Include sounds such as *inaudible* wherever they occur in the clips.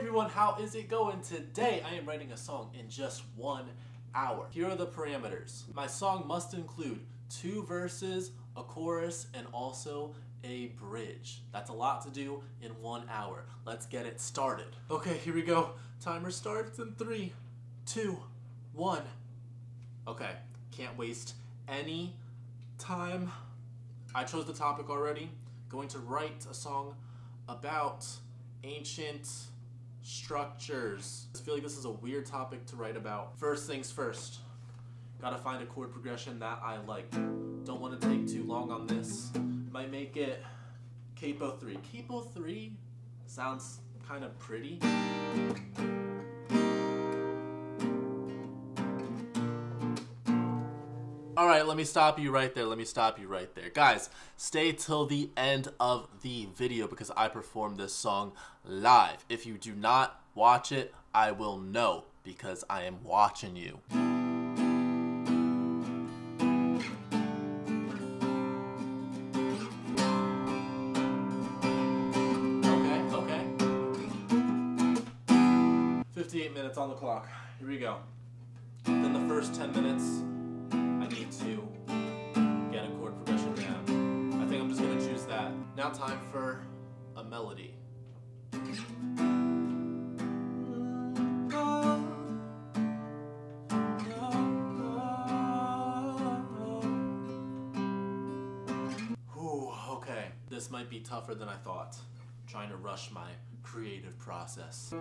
everyone, how is it going? Today I am writing a song in just one hour. Here are the parameters. My song must include two verses, a chorus, and also a bridge. That's a lot to do in one hour. Let's get it started. Okay, here we go. Timer starts in three, two, one. Okay, can't waste any time. I chose the topic already. Going to write a song about ancient structures. I feel like this is a weird topic to write about. First things first, gotta find a chord progression that I like. Don't want to take too long on this. Might make it capo 3. Capo 3 sounds kind of pretty. Alright, let me stop you right there. Let me stop you right there. Guys, stay till the end of the video because I performed this song live. If you do not watch it, I will know because I am watching you. Okay, okay. 58 minutes on the clock. Here we go. Then the first 10 minutes, I need to get a chord progression down. I think I'm just gonna choose that. Now time for a melody. Okay. This might be tougher than I thought. trying to rush my creative process.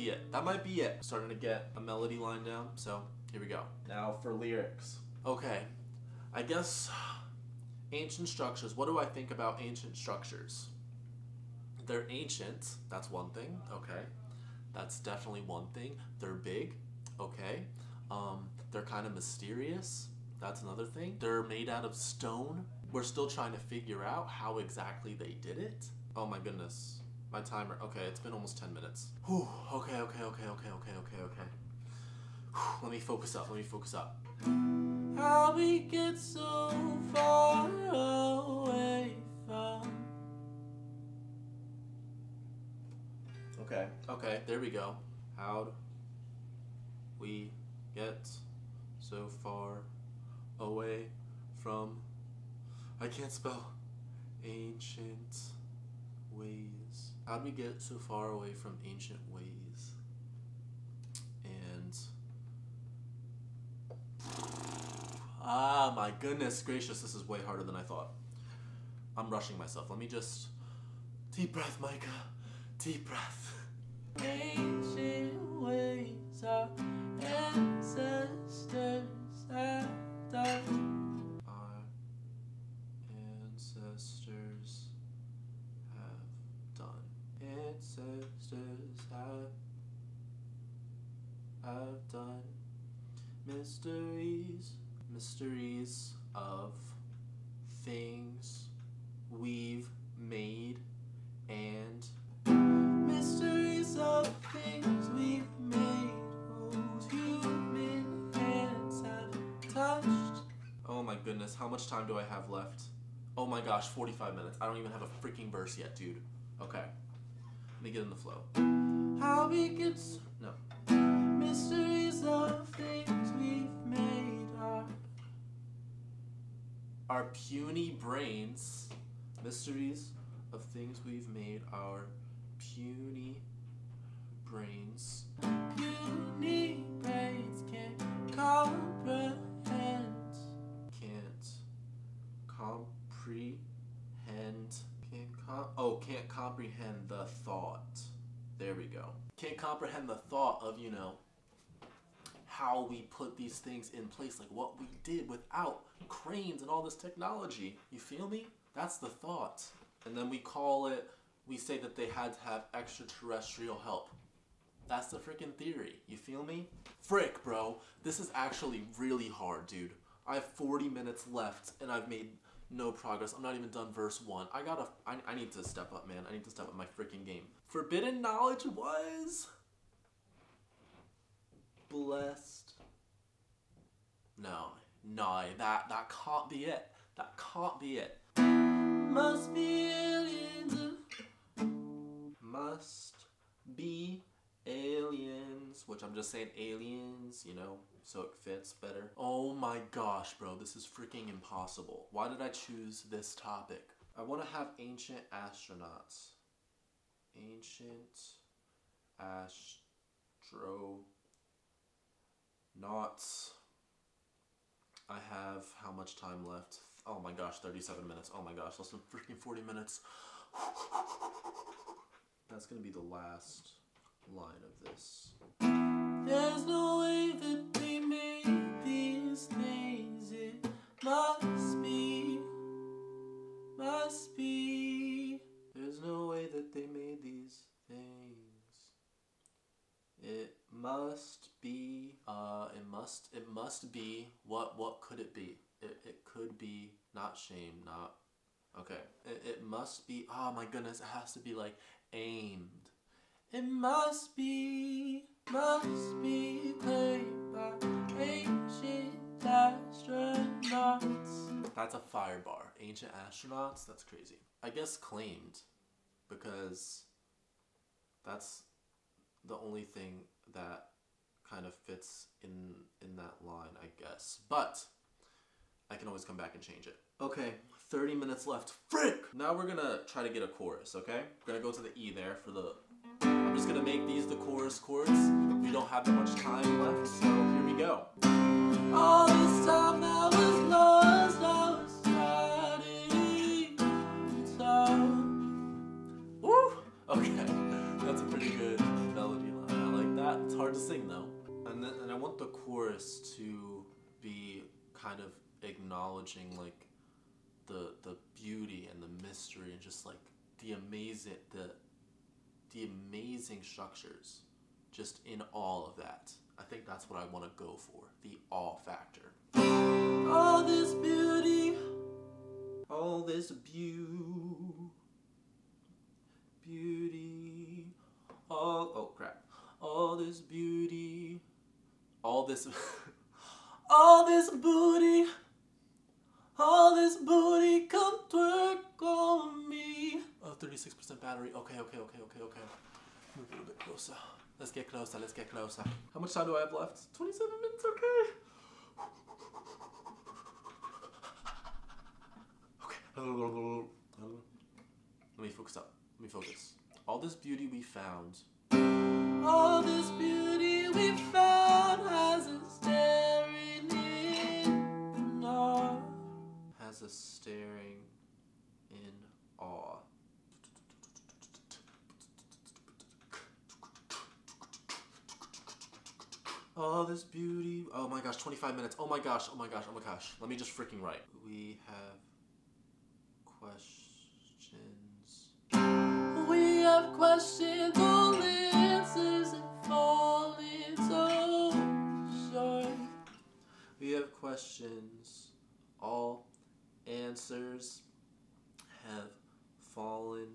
Be it. That might be it. Starting to get a melody line down. So here we go. Now for lyrics. Okay, I guess ancient structures. What do I think about ancient structures? They're ancient. That's one thing. Okay. That's definitely one thing. They're big. Okay. Um, they're kind of mysterious. That's another thing. They're made out of stone. We're still trying to figure out how exactly they did it. Oh my goodness. My timer. Okay, it's been almost 10 minutes. Whew. Okay, okay, okay, okay, okay, okay, okay. Whew. Let me focus up. Let me focus up. How we get so far away from Okay. Okay, there we go. How we get so far away from I can't spell ancient ways. How do we get so far away from ancient ways? And Ah, my goodness gracious, this is way harder than I thought. I'm rushing myself. Let me just deep breath, Micah. Deep breath. Ancient ways our ancestors done. Our ancestors have done. Ancestors have have done mysteries, mysteries of things we've made and mysteries of things we've made whose human hands have touched. Oh my goodness, how much time do I have left? Oh my gosh, 45 minutes. I don't even have a freaking verse yet, dude. Okay. Let me get in the flow. How we get our puny brains. Mysteries of things we've made our puny brains. Puny brains can't comprehend. Can't comprehend. Can't com- oh, can't comprehend the thought. There we go. Can't comprehend the thought of, you know, how we put these things in place, like what we did without cranes and all this technology. You feel me? That's the thought. And then we call it, we say that they had to have extraterrestrial help. That's the freaking theory. You feel me? Frick, bro. This is actually really hard, dude. I have 40 minutes left and I've made no progress. I'm not even done verse 1. I gotta, I, I need to step up, man. I need to step up my freaking game. Forbidden knowledge was blessed. No, no, that, that can't be it. That can't be it. Must be aliens. Must be aliens, which I'm just saying aliens, you know, so it fits better. Oh my gosh, bro, this is freaking impossible. Why did I choose this topic? I want to have ancient astronauts. Ancient astronauts. I have how much time left? Oh my gosh, 37 minutes. Oh my gosh, less than freaking 40 minutes. That's gonna be the last line of this. There's no way that they made these things. It must be, must be. There's no way that they made these things. It must be, uh, it must, it must be, what, what could it be? It, it could be not shame, not, okay. It, it must be, oh my goodness, it has to be like aimed. It must be, must be played by ancient astronauts. That's a fire bar. Ancient astronauts? That's crazy. I guess claimed because that's the only thing that kind of fits in in that line, I guess. But I can always come back and change it. Okay, 30 minutes left. Frick! Now we're gonna try to get a chorus, okay? We're gonna go to the E there for the... I'm just gonna make these the chorus chords. We don't have that much time left, so here we go. All this time I was And then and I want the chorus to be kind of acknowledging like the the beauty and the mystery and just like the amazing the the amazing structures just in all of that. I think that's what I want to go for. The awe factor. All this beauty, all this beauty, beauty, all oh crap. All this beauty, all this *laughs* all this booty. All this booty come twerk on me. Oh, 36% battery. Okay, okay, okay, okay, okay. Move a little bit closer. Let's get closer, let's get closer. How much time do I have left? 27 minutes, okay. Okay. Let me focus up. Let me focus. All this beauty we found. All this beauty we found has us staring in awe. Has us staring in awe. All this beauty. Oh my gosh, 25 minutes. Oh my gosh, oh my gosh, oh my gosh. Let me just freaking write. We have questions. We have questions, all answers falling so short. We have questions, all answers have fallen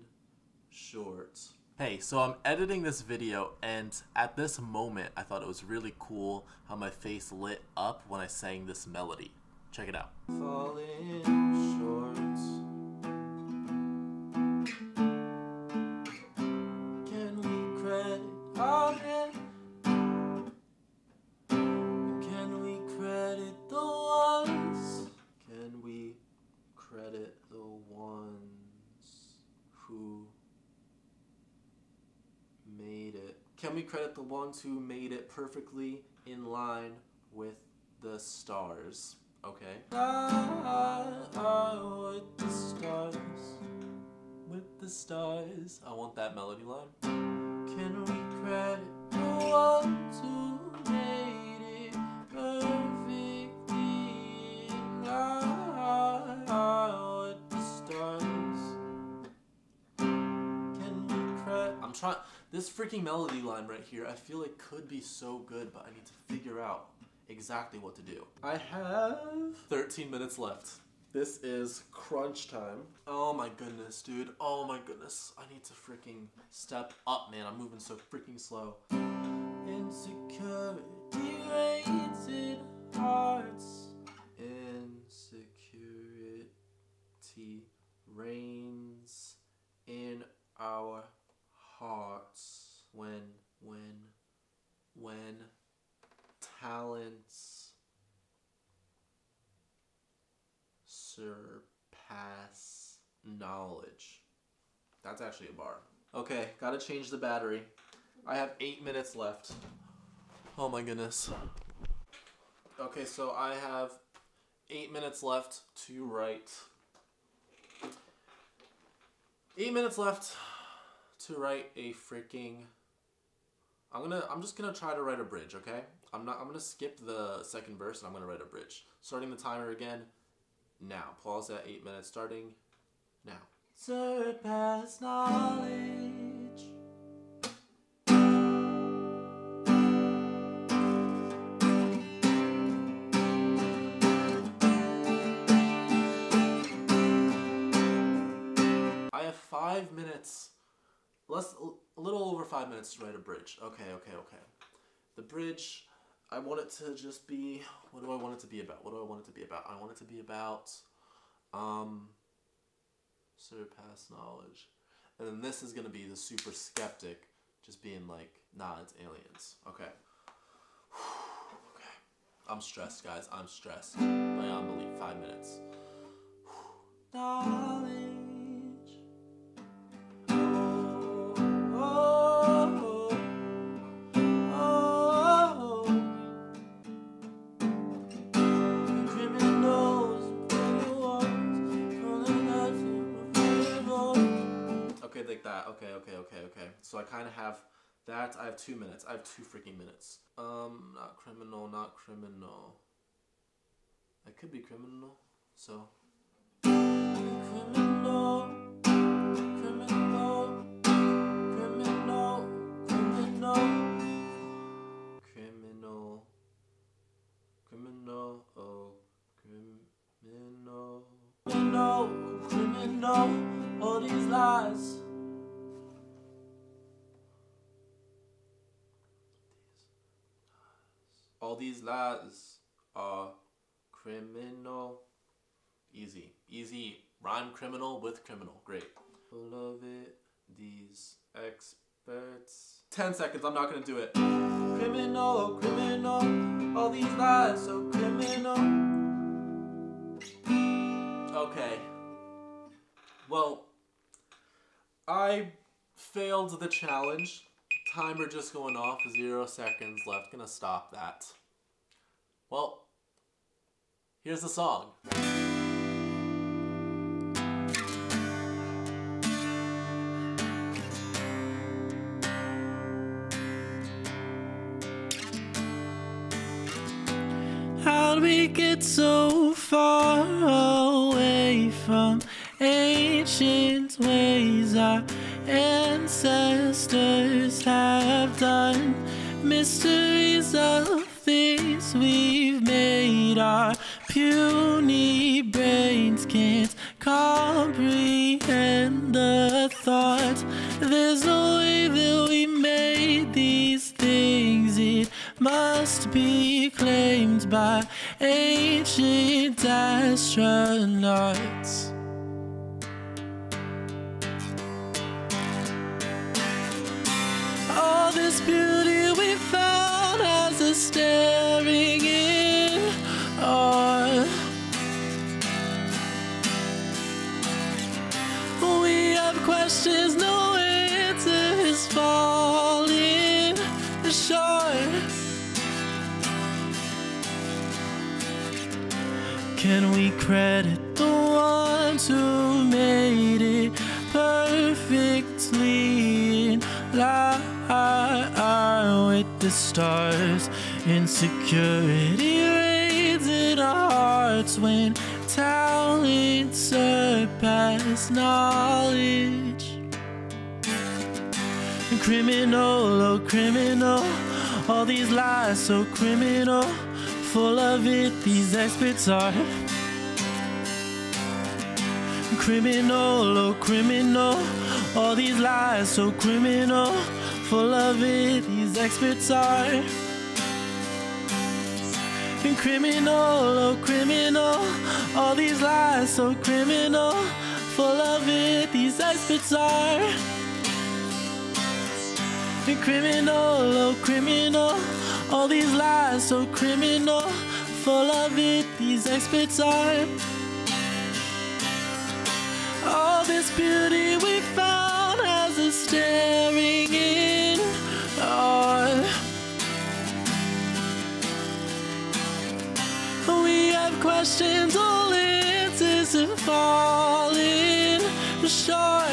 short. Hey, so I'm editing this video and at this moment I thought it was really cool how my face lit up when I sang this melody. Check it out. Falling short. The ones who made it perfectly in line with the stars? Okay. Ah, ah, with the stars. With the stars. I want that melody line. Can we credit the ones who made it perfectly in line with the stars? Can we credit? I'm trying. This freaking melody line right here, I feel it could be so good, but I need to figure out exactly what to do. I have 13 minutes left. This is crunch time. Oh my goodness, dude. Oh my goodness. I need to freaking step up, man. I'm moving so freaking slow. Insecurity in hearts. Insecurity reigns in our hearts when, when, when talents surpass knowledge. That's actually a bar. Okay, gotta change the battery. I have eight minutes left. Oh my goodness. Okay, so I have eight minutes left to write. Eight minutes left to write a freaking. I'm gonna. I'm just gonna try to write a bridge. Okay. I'm not. I'm gonna skip the second verse and I'm gonna write a bridge. Starting the timer again. Now. Pause at eight minutes. Starting now. Surpass knowledge. I have five minutes. Less, a little over five minutes to write a bridge. Okay, okay, okay. The bridge, I want it to just be. What do I want it to be about? What do I want it to be about? I want it to be about, um, surpass knowledge, and then this is gonna be the super skeptic, just being like, nah, it's aliens. Okay. okay. *sighs* I'm stressed, guys. I'm stressed. Beyond belief. Five minutes. *sighs* Knowledge. That. I have two minutes. I have two freaking minutes. Um, not criminal, not criminal. I could be criminal. So. Criminal, criminal, criminal, criminal, criminal, criminal, oh, criminal, criminal, criminal, all these lies. All these lies are criminal. Easy. Easy. Rhyme criminal with criminal. Great. Of it. These experts. 10 seconds. I'm not going to do it. Criminal, criminal. All these lies so criminal. Okay. Well, I failed the challenge. Timer just going off. Zero seconds left. Gonna stop that. Well, here's the song. How'd we get so far away from ancient Mysteries of things we've made our puny brains can't comprehend the thought. There's a way that we made these things. It must be claimed by ancient astronauts. Credit the ones who made it perfectly in line with the stars? Insecurity reigns in our hearts when talent surpass knowledge. Criminal, oh criminal, all these lies so criminal. Full of it, these experts are. Criminal, oh criminal, all these lies so criminal. Full of it, these experts are. Criminal, oh criminal, all these lies so criminal. Full of it, these experts are. Criminal, oh criminal, all these lies so criminal. Full of it, these experts are. This beauty we found has us staring in awe. We have questions, all answers have fallen short.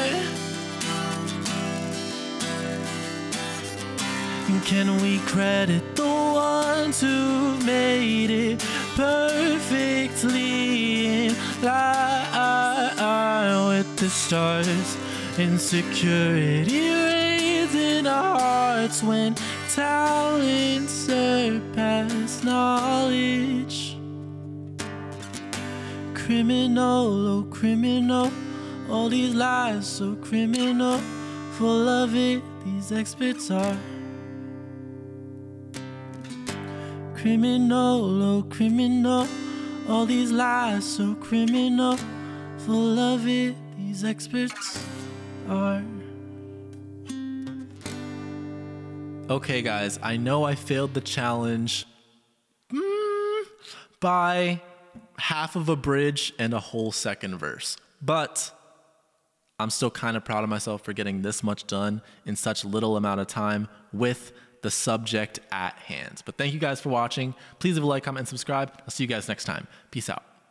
Can we credit the ones who made it perfectly in line the stars? Insecurity reigns in our hearts when talent surpass knowledge. Criminal, oh criminal, all these lies so criminal. Full of it, these experts are. Criminal, oh criminal, all these lies so criminal. Full of it, these experts are. Okay, guys, I know I failed the challenge mm, by half of a bridge and a whole second verse, but I'm still kind of proud of myself for getting this much done in such little amount of time with the subject at hand. But thank you guys for watching. Please leave a like, comment, and subscribe. I'll see you guys next time. Peace out.